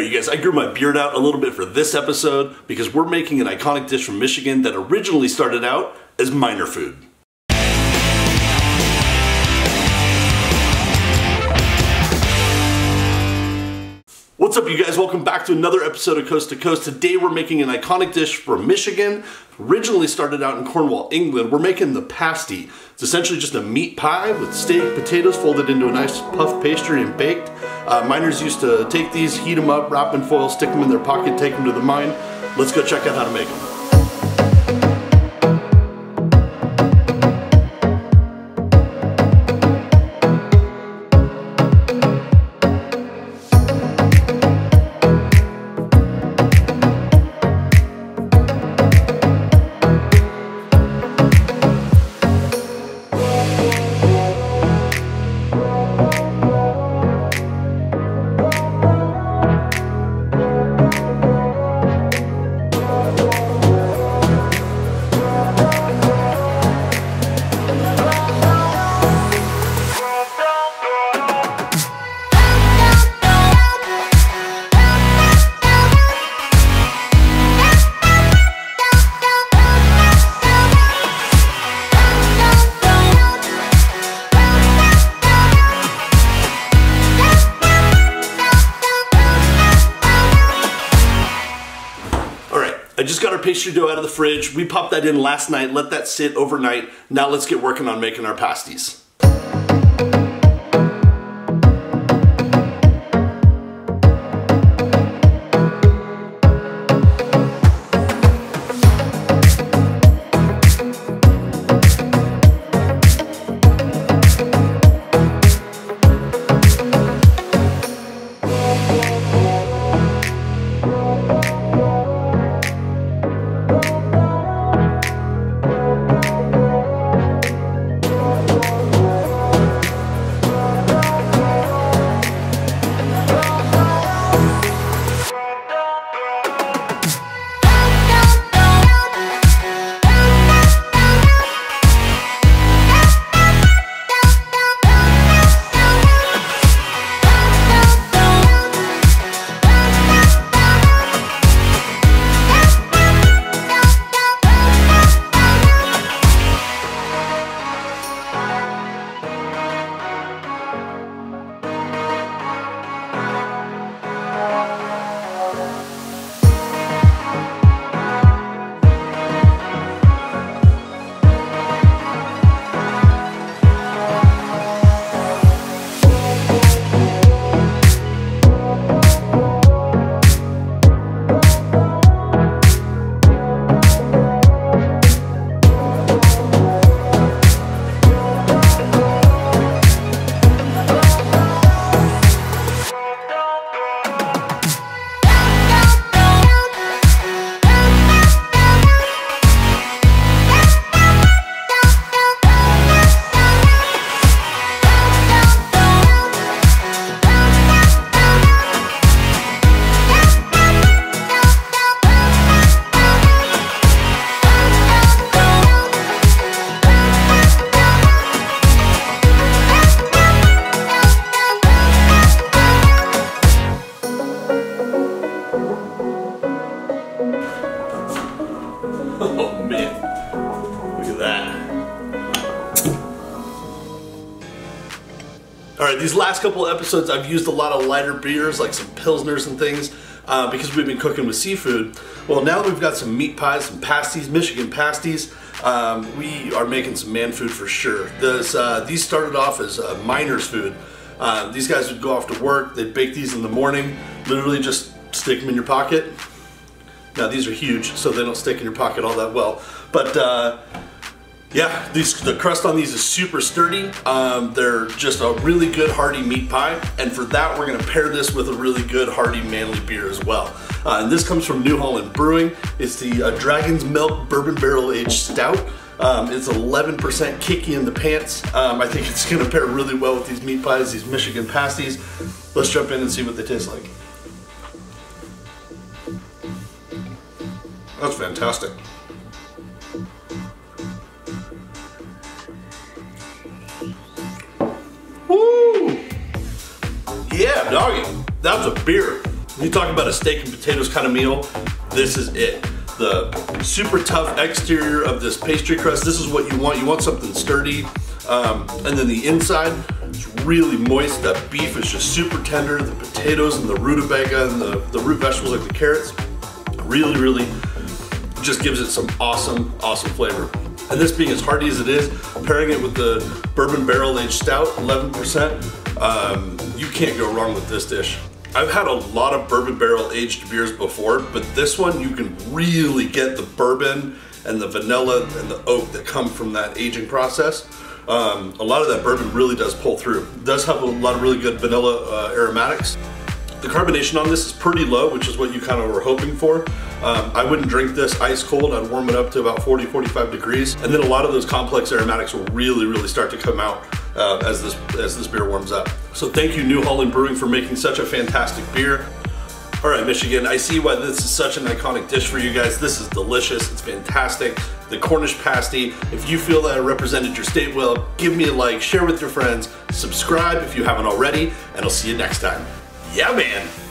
You guys, I grew my beard out a little bit for this episode because we're making an iconic dish from Michigan that originally started out as miner food. What's up, you guys? Welcome back to another episode of Coast to Coast. Today we're making an iconic dish from Michigan. Originally started out in Cornwall, England. We're making the pasty. It's essentially just a meat pie with steak, potatoes folded into a nice puff pastry and baked. Uh, miners used to take these, heat them up, wrap in foil, stick them in their pocket, take them to the mine. Let's go check out how to make them. Pastry dough out of the fridge. We popped that in last night, let that sit overnight. Now let's get working on making our pasties. Oh man, look at that. All right, these last couple episodes, I've used a lot of lighter beers, like some pilsners and things, uh, because we've been cooking with seafood. Well, now that we've got some meat pies, some pasties, Michigan pasties, um, we are making some man food for sure. This, uh, these started off as uh, miners' food. Uh, these guys would go off to work, they'd bake these in the morning, literally just stick them in your pocket. Now these are huge, so they don't stick in your pocket all that well. But uh, yeah, these, the crust on these is super sturdy. Um, they're just a really good hearty meat pie. And for that, we're gonna pair this with a really good hearty manly beer as well. Uh, and this comes from New Holland Brewing. It's the uh, Dragon's Milk Bourbon Barrel Aged Stout. Um, it's 11% kicky in the pants. Um, I think it's gonna pair really well with these meat pies, these Michigan pasties. Let's jump in and see what they taste like. That's fantastic. Woo! Yeah, doggy. That's a beer. You talk about a steak and potatoes kind of meal, this is it. The super tough exterior of this pastry crust, this is what you want. You want something sturdy. Um, and then the inside is really moist. That beef is just super tender. The potatoes and the rutabaga and the, the root vegetables like the carrots, really, really just gives it some awesome, awesome flavor. And this being as hearty as it is, pairing it with the bourbon barrel aged stout, 11%, um, you can't go wrong with this dish. I've had a lot of bourbon barrel aged beers before, but this one you can really get the bourbon and the vanilla and the oak that come from that aging process. Um, a lot of that bourbon really does pull through. It does have a lot of really good vanilla uh, aromatics. The carbonation on this is pretty low, which is what you kind of were hoping for. Um, I wouldn't drink this ice cold. I'd warm it up to about 40, 45 degrees. And then a lot of those complex aromatics will really, really start to come out uh, as, this, as this beer warms up. So thank you New Holland Brewing for making such a fantastic beer. All right, Michigan, I see why this is such an iconic dish for you guys. This is delicious, it's fantastic. The Cornish pasty, if you feel that I represented your state well, give me a like, share with your friends, subscribe if you haven't already, and I'll see you next time. Yeah, man.